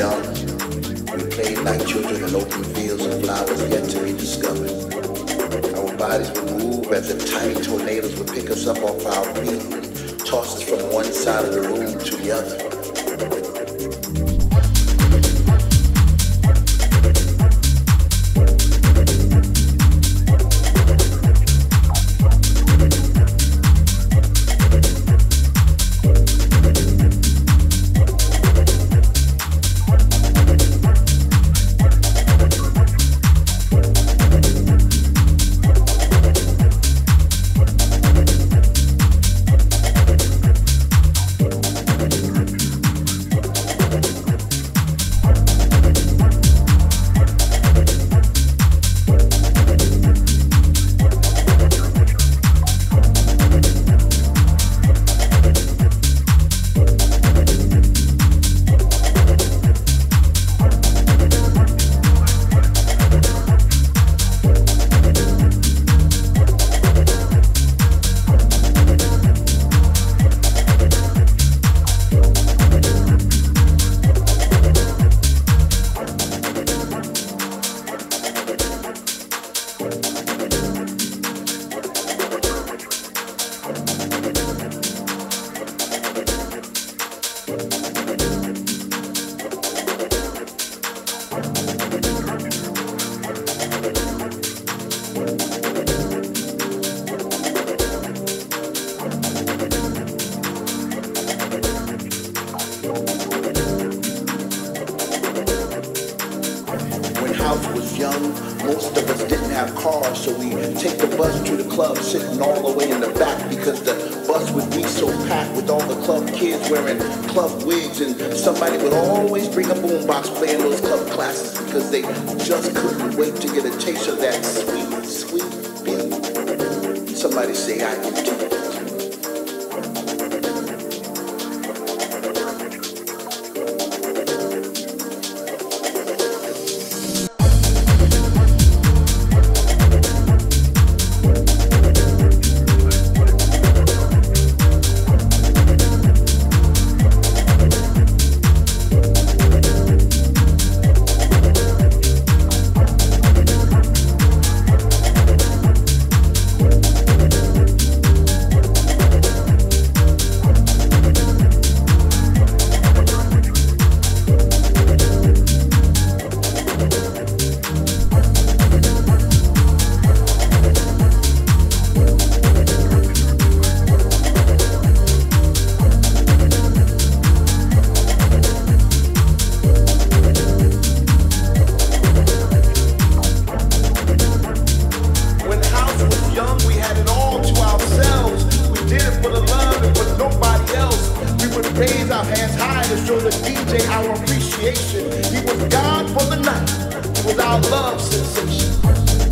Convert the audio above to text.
young. We played like children in open fields of flowers yet to be discovered. Our bodies would move as if tiny tornadoes would pick us up off our feet and toss us from one side of the room to the other. young, most of us didn't have cars, so we take the bus to the club, sitting all the way in the back because the bus would be so packed with all the club kids wearing club wigs, and somebody would always bring a boombox playing those club classes because they just couldn't wait to get a taste of that sweet, sweet beat. Somebody say I can do it. to show the DJ our appreciation. He was God for the night Without love sensation.